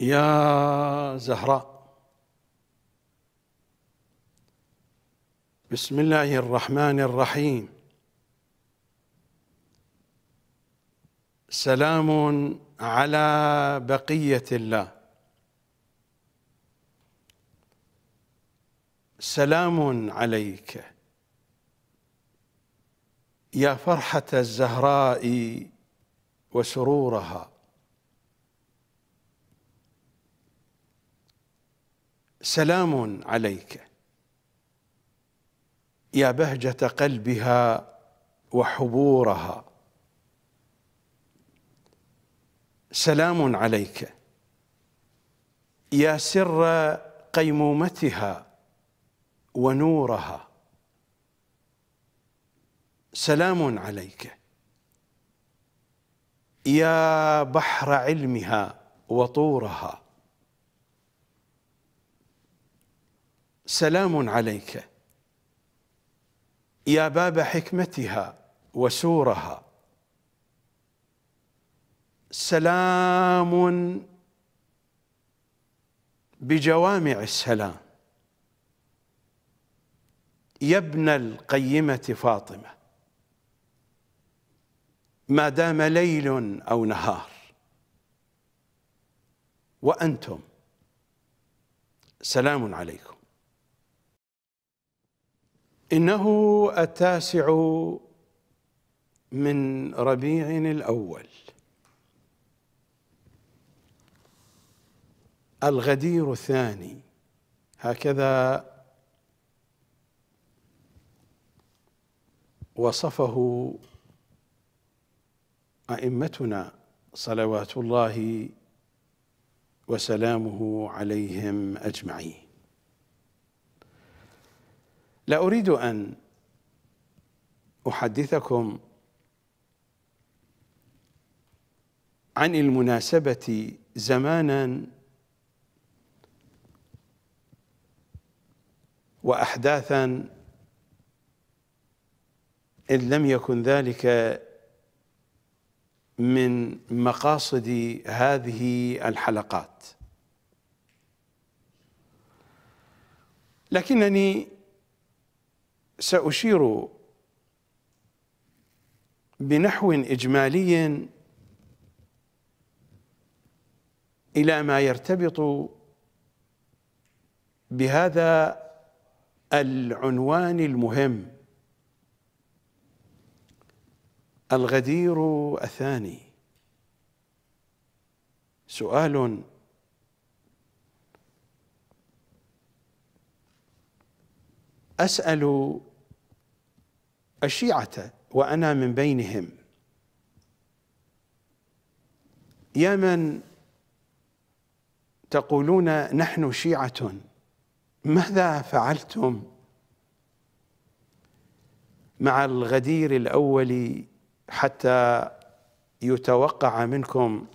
يا زهراء بسم الله الرحمن الرحيم. سلام على بقية الله. سلام عليك. يا فرحة الزهراء وسرورها. سلام عليك. يا بهجة قلبها وحبورها. سلام عليك. يا سر قيمومتها ونورها. سلام عليك. يا بحر علمها وطورها. سلام عليك. يا باب حكمتها وسورها. سلام بجوامع السلام. يا ابن القيمة فاطمة ما دام ليل أو نهار وأنتم سلام عليكم. إنه التاسع من ربيع الأول. الغدير الثاني. هكذا وصفه أئمتنا صلوات الله وسلامه عليهم أجمعين. لا أريد أن أحدثكم عن المناسبة زمانا وأحداثا إن لم يكن ذلك من مقاصد هذه الحلقات. لكنني سأشير بنحو إجمالي إلى ما يرتبط بهذا العنوان المهم الغدير الثاني. سؤال أسأل الشيعة وأنا من بينهم. يا من تقولون نحن شيعة ماذا فعلتم مع الغدير الأول حتى يتوقع منكم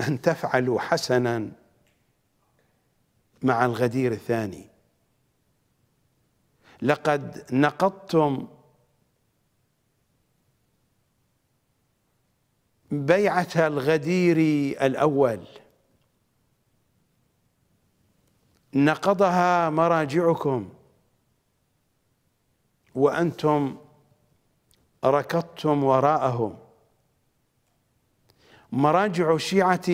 أن تفعلوا حسنا مع الغدير الثاني؟ لقد نقضتم بيعة الغدير الأول. نقضها مراجعكم. وأنتم ركضتم وراءهم. مراجع الشيعه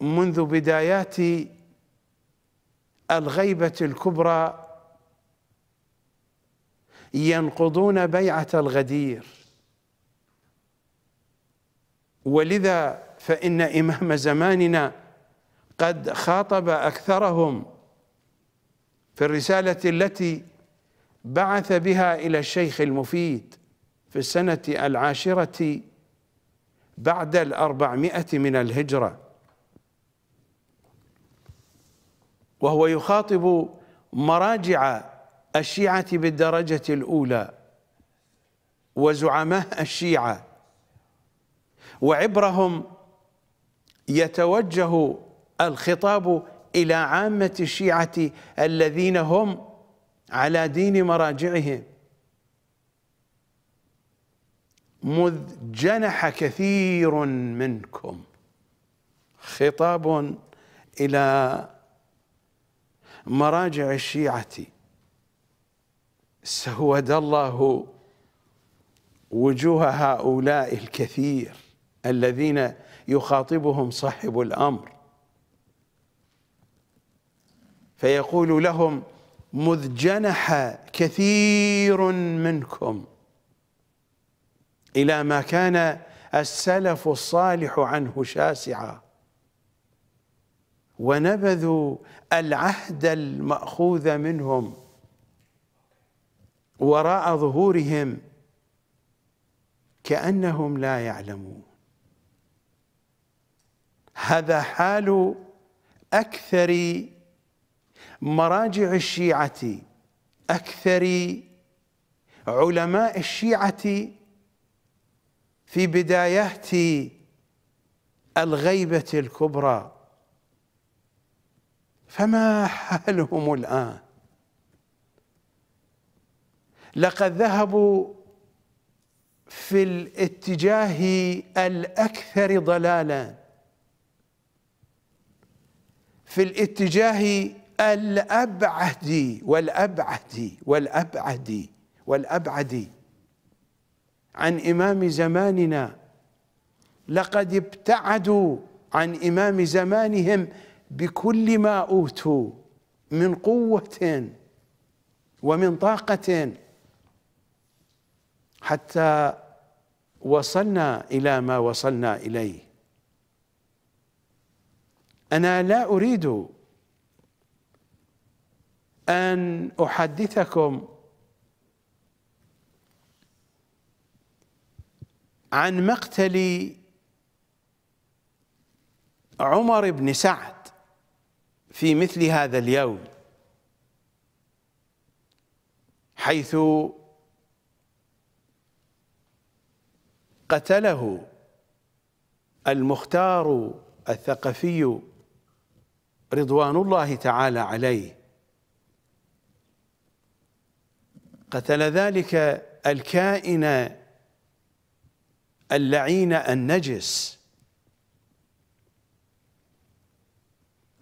منذ بدايات الغيبة الكبرى ينقضون بيعة الغدير. ولذا فإن إمام زماننا قد خاطب أكثرهم في الرسالة التي بعث بها إلى الشيخ المفيد في السنة العاشرة بعد الأربعمائة من الهجرة. وهو يخاطب مراجع الشيعة بالدرجة الأولى وزعماء الشيعة وعبرهم يتوجه الخطاب إلى عامة الشيعة الذين هم على دين مراجعهم. مذ جنح كثير منكم خطاب إلى مراجع الشيعة. سود الله وجوه هؤلاء الكثير الذين يخاطبهم صاحب الأمر. فيقول لهم مذ جنح كثير منكم إلى ما كان السلف الصالح عنه شاسعا ونبذوا العهد المأخوذ منهم وراء ظهورهم كأنهم لا يعلمون. هذا حال أكثر مراجع الشيعة أكثر علماء الشيعة في بدايات الغيبة الكبرى. فما حالهم الآن؟ لقد ذهبوا في الاتجاه الأكثر ضلالا. في الاتجاه الأبعد والأبعد والأبعد والأبعد. عن إمام زماننا. لقد ابتعدوا عن إمام زمانهم بكل ما أوتوا من قوة ومن طاقة. حتى وصلنا إلى ما وصلنا إليه. أنا لا أريد أن أحدثكم عن مقتل عمر بن سعد في مثل هذا اليوم حيث قتله المختار الثقفي رضوان الله تعالى عليه. قتل ذلك الكائن اللعين النجس.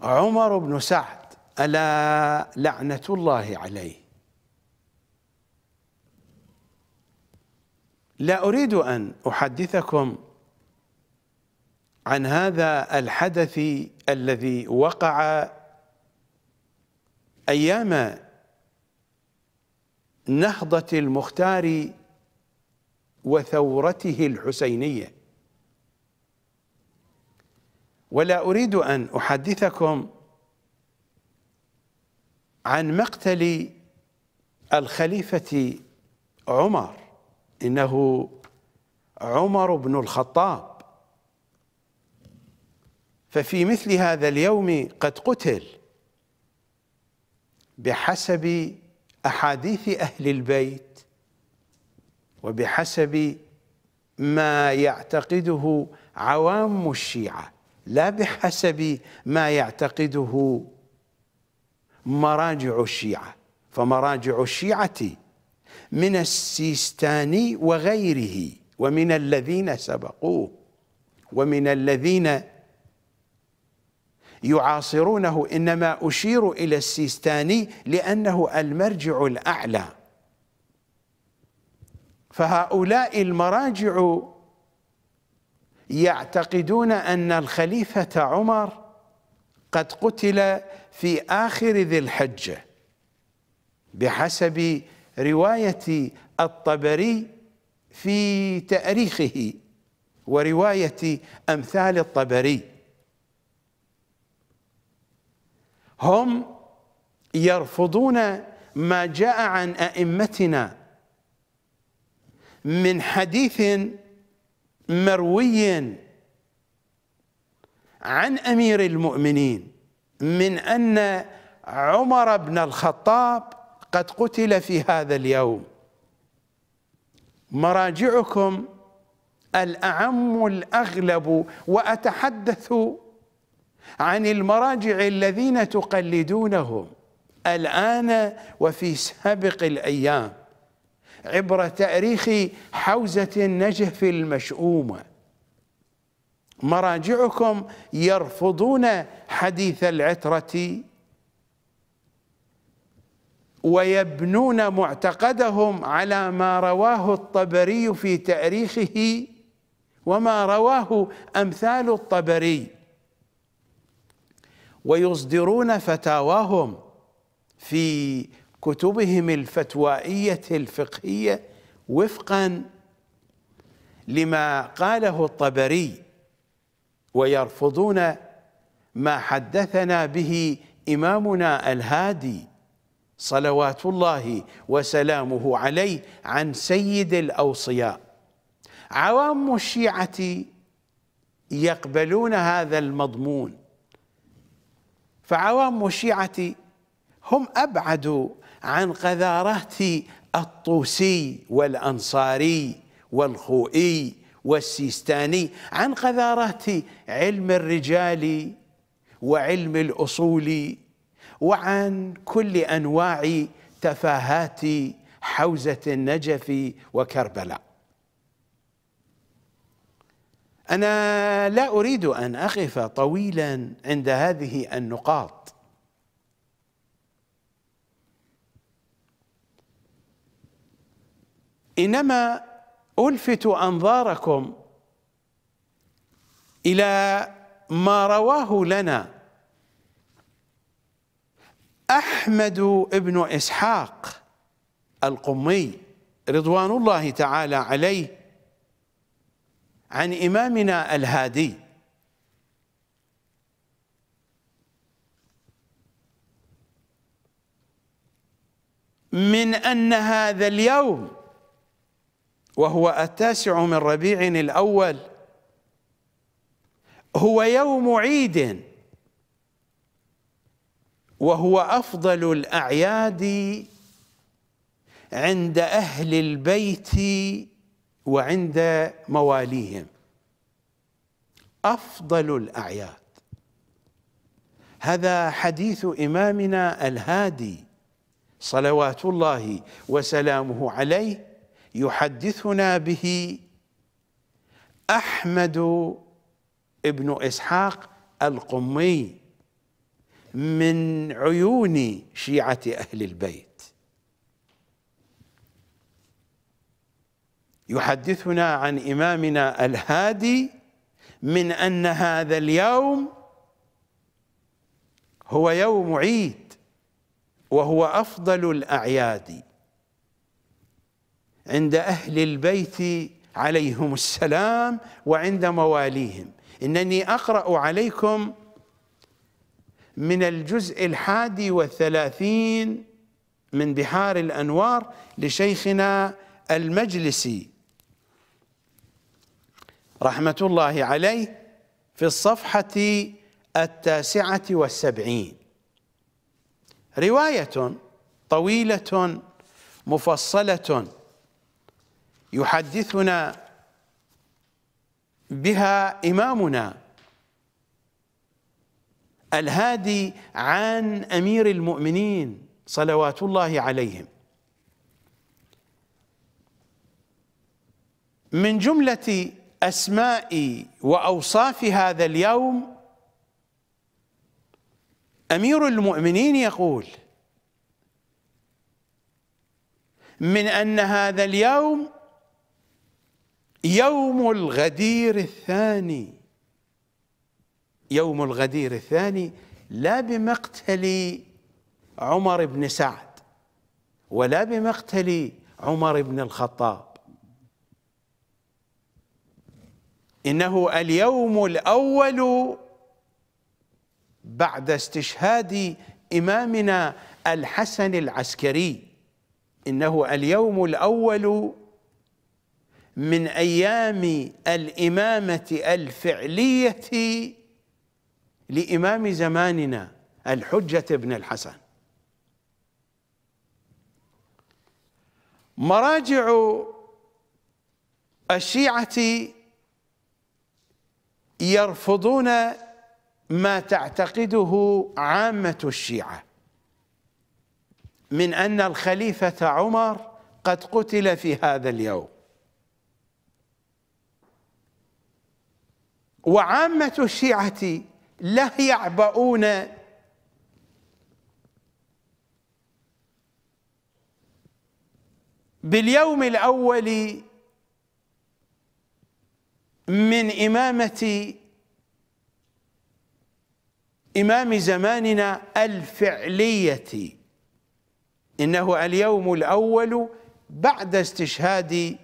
عمر بن سعد ألا لعنة الله عليه. لا أريد أن أحدثكم عن هذا الحدث الذي وقع أيام نهضة المختار وثورته الحسينية. ولا أريد أن أحدثكم عن مقتل الخليفة عمر. إنه عمر بن الخطاب. ففي مثل هذا اليوم قد قتل بحسب أحاديث أهل البيت وبحسب ما يعتقده عوام الشيعة لا بحسب ما يعتقده مراجع الشيعة. فمراجع الشيعة من السيستاني وغيره ومن الذين سبقوه ومن الذين يعاصرونه. إنما أشير إلى السيستاني لأنه المرجع الأعلى. فهؤلاء المراجع يعتقدون أن الخليفة عمر قد قتل في آخر ذي الحجة بحسب رواية الطبري في تاريخه ورواية أمثال الطبري. هم يرفضون ما جاء عن أئمتنا من حديث مروي عن أمير المؤمنين من أن عمر بن الخطاب قد قتل في هذا اليوم. مراجعكم الأعم الأغلب وأتحدث عن المراجع الذين تقلدونهم الآن وفي سابق الأيام عبر تاريخ حوزة النجف المشؤومة. مراجعكم يرفضون حديث العترة ويبنون معتقدهم على ما رواه الطبري في تاريخه وما رواه أمثال الطبري. ويصدرون فتاواهم في كتبهم الفتوائية الفقهية وفقا لما قاله الطبري ويرفضون ما حدثنا به إمامنا الهادي. صلوات الله وسلامه عليه عن سيد الأوصياء. عوام الشيعة يقبلون هذا المضمون. فعوام الشيعة هم أبعد عن قذارات الطوسي والأنصاري والخوئي والسيستاني عن قذارات علم الرجال وعلم الأصول وعن كل أنواع تفاهات حوزة النجف وكربلاء. أنا لا أريد أن أقف طويلا عند هذه النقاط. إنما ألفت أنظاركم إلى ما رواه لنا أحمد بن إسحاق القمي رضوان الله تعالى عليه عن إمامنا الهادي. من أن هذا اليوم وهو التاسع من ربيع الأول هو يوم عيد وهو أفضل الأعياد عند أهل البيت وعند مواليهم. أفضل الأعياد. هذا حديث إمامنا الهادي صلوات الله وسلامه عليه يحدثنا به أحمد ابن إسحاق القمي. من عيون شيعة أهل البيت. يحدثنا عن إمامنا الهادي من أن هذا اليوم هو يوم عيد وهو أفضل الأعياد عند أهل البيت عليهم السلام وعند مواليهم. إنني أقرأ عليكم من الجزء الحادي والثلاثين من بحار الأنوار لشيخنا المجلسي. رحمة الله عليه في الصفحة التاسعة والسبعين. رواية طويلة مفصلة يحدثنا بها إمامنا الهادي عن أمير المؤمنين صلوات الله عليهم. من جملة أسماء وأوصاف هذا اليوم أمير المؤمنين يقول من أن هذا اليوم يوم الغدير الثاني يوم الغدير الثاني لا بمقتل عمر بن سعد ولا بمقتل عمر بن الخطاب. إنه اليوم الأول بعد استشهاد إمامنا الحسن العسكري. إنه اليوم الأول من أيام الإمامة الفعلية لإمام زماننا الحجة بن الحسن. مراجع الشيعة يرفضون ما تعتقده عامة الشيعة من أن الخليفة عمر قد قتل في هذا اليوم. وعامة الشيعة لا يعبؤون. باليوم الأول من إمامة إمام زماننا الفعلية. إنه اليوم الأول بعد استشهاد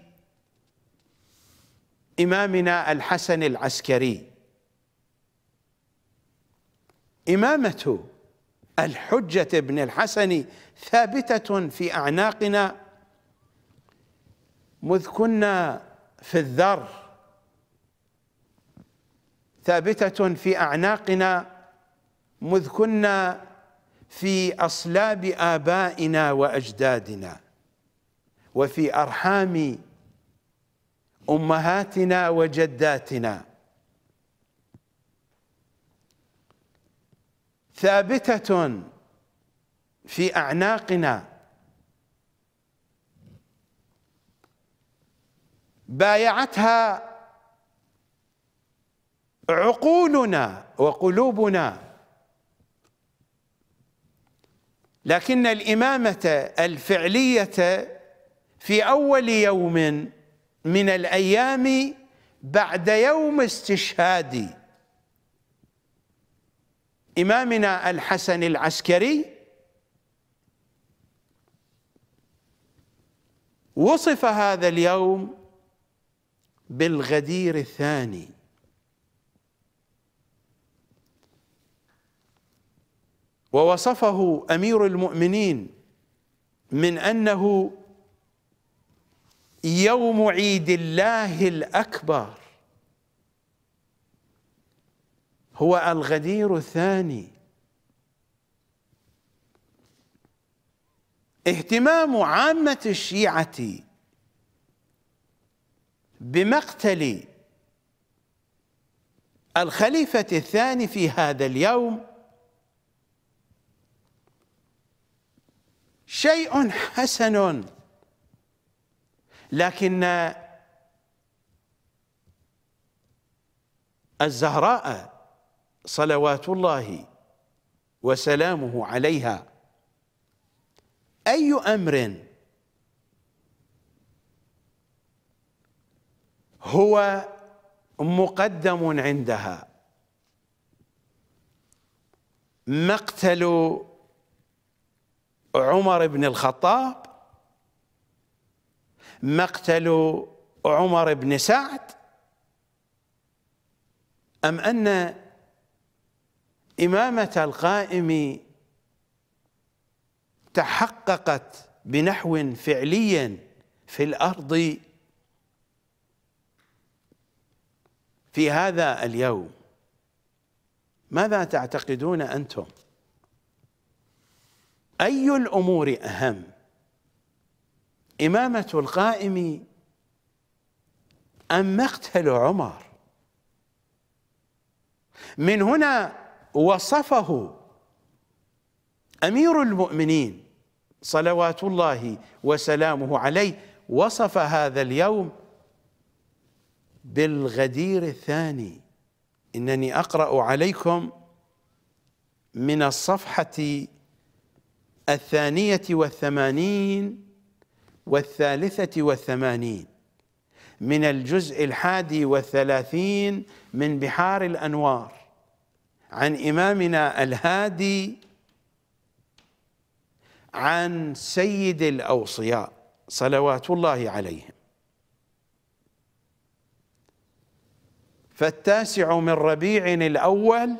إمامنا الحسن العسكري. إمامة الحجة بن الحسن ثابتة في أعناقنا. مذ كنا في الذر. ثابتة في أعناقنا. مذ كنا في أصلاب آبائنا وأجدادنا. وفي أرحام أمهاتنا وجداتنا. ثابتة في أعناقنا. بايعتها عقولنا وقلوبنا. لكن الإمامة الفعلية في أول يوم من الأيام بعد يوم استشهاد إمامنا الحسن العسكري وصف هذا اليوم بالغدير الثاني. ووصفه أمير المؤمنين من أنه يوم عيد الله الأكبر. هو الغدير الثاني. اهتمام عامة الشيعة بمقتل الخليفة الثاني في هذا اليوم شيء حسن. لكن الزهراء صلوات الله وسلامه عليها. أي أمر هو مقدم عندها؟ مقتل عمر بن الخطاب مقتل عمر بن سعد أم أن إمامة القائم تحققت بنحو فعلي في الأرض في هذا اليوم. ماذا تعتقدون أنتم؟ أي الأمور أهم؟ إمامة القائم أم مقتل عمر؟ من هنا وصفه أمير المؤمنين صلوات الله وسلامه عليه وصف هذا اليوم بالغدير الثاني. إنني أقرأ عليكم من الصفحة الثانية والثمانين والثالثة والثمانين من الجزء الحادي والثلاثين من بحار الأنوار. عن إمامنا الهادي عن سيد الأوصياء صلوات الله عليهم. فالتاسع من ربيع الأول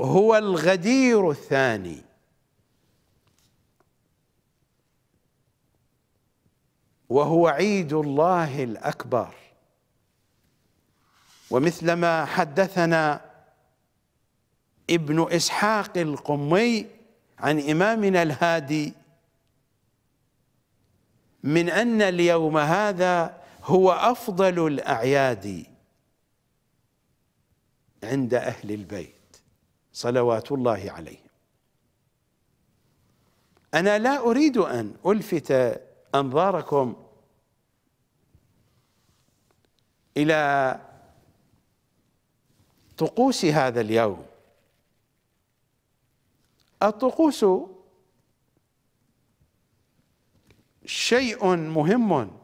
هو الغدير الثاني. وهو عيد الله الأكبر. ومثلما حدثنا ابن إسحاق القمي عن إمامنا الهادي من أن اليوم هذا هو أفضل الأعياد عند أهل البيت صلوات الله عليهم. أنا لا أريد أن ألفت أنظاركم إلى طقوس هذا اليوم. الطقوس شيء مهم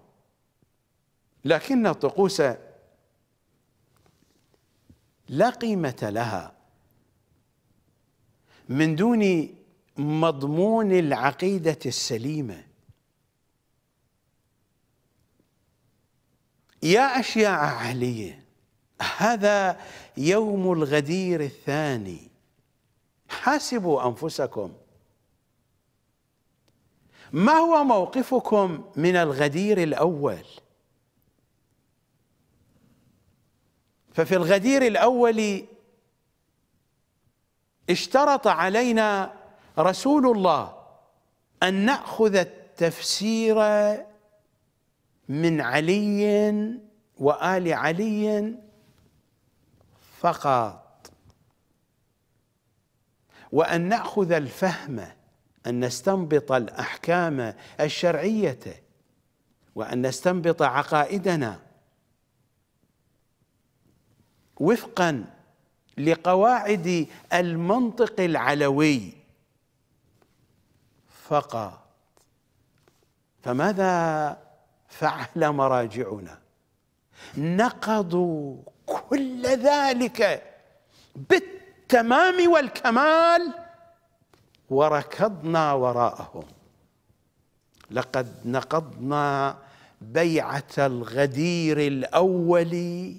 لكن الطقوس لا قيمة لها. من دون مضمون العقيدة السليمة. يا أشياء اهليه هذا يوم الغدير الثاني. حاسبوا أنفسكم. ما هو موقفكم من الغدير الأول؟ ففي الغدير الأول اشترط علينا رسول الله أن نأخذ التفسير من علي وآل علي فقط. وأن نأخذ الفهم أن نستنبط الأحكام الشرعية وأن نستنبط عقائدنا. وفقا لقواعد المنطق العلوي. فقط. فماذا فعل مراجعنا؟ نقضوا كل ذلك بالتمام والكمال وركضنا وراءهم. لقد نقضنا بيعة الغدير الأول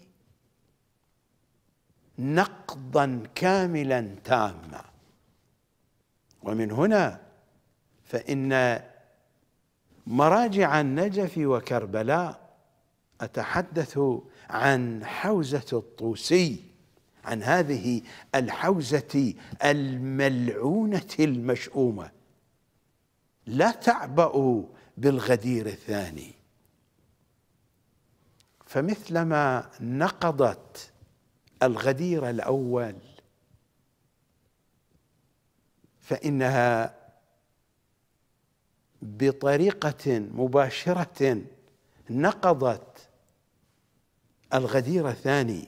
نقضا كاملا تاما. ومن هنا فإن مراجع النجف وكربلاء أتحدث عن حوزة الطوسي عن هذه الحوزة الملعونة المشؤومة. لا تعبأوا بالغدير الثاني. فمثلما نقضت الغدير الأول فإنها بطريقة مباشرة نقضت الغدير الثاني.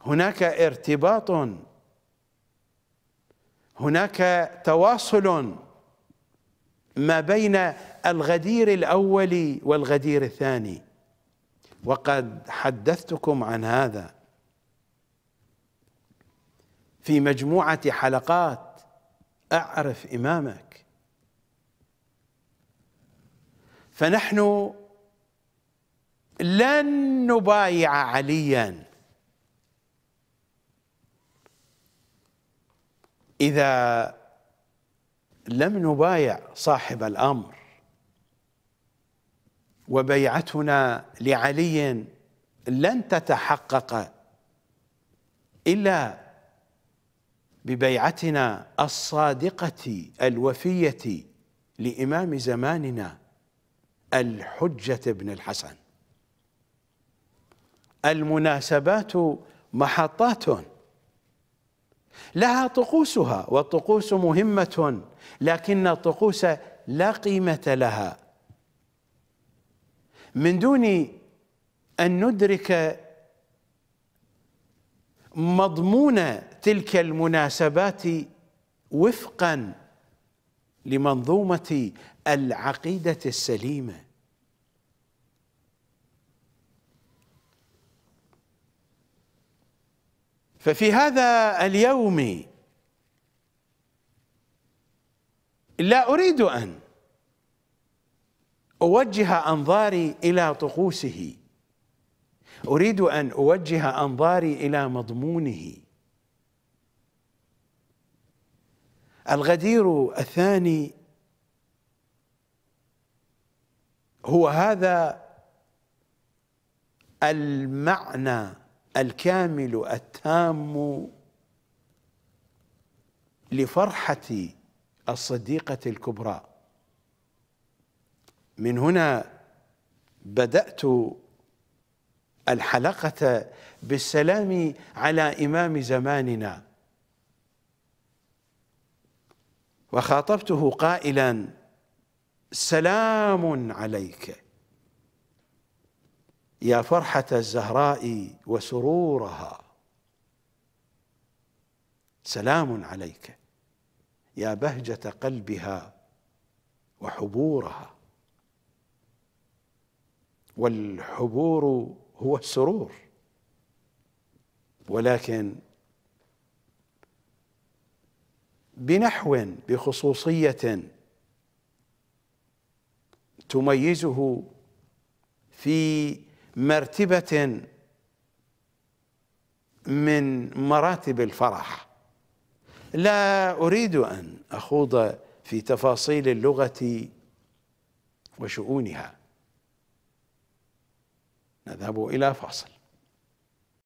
هناك ارتباط. هناك تواصل ما بين الغدير الأول والغدير الثاني. وقد حدثتكم عن هذا. في مجموعة حلقات أعرف إمامك. فنحن لن نبايع عليا. إذا لم نبايع صاحب الأمر وبيعتنا لعلي لن تتحقق إلا ببيعتنا الصادقة الوفية لإمام زماننا الحجة بن الحسن. المناسبات محطات. لها طقوسها والطقوس مهمة لكن الطقوس لا قيمة لها. من دون أن ندرك مضمون تلك المناسبات وفقا لمنظومة العقيدة السليمة. ففي هذا اليوم لا أريد أن أوجه أنظاري إلى طقوسه. أريد أن أوجه أنظاري إلى مضمونه. الغدير الثاني هو هذا المعنى الكامل التام لفرحة الصديقة الكبرى. من هنا بدأت الحلقة بالسلام على إمام زماننا. وخاطبته قائلا سلام عليك. يا فرحة الزهراء وسرورها. سلام عليك يا بهجة قلبها وحبورها. والحبور هو السرور. ولكن بنحو بخصوصية تميزه في مرتبة من مراتب الفرح. لا أريد أن أخوض في تفاصيل اللغة وشؤونها. نذهب إلى فاصل.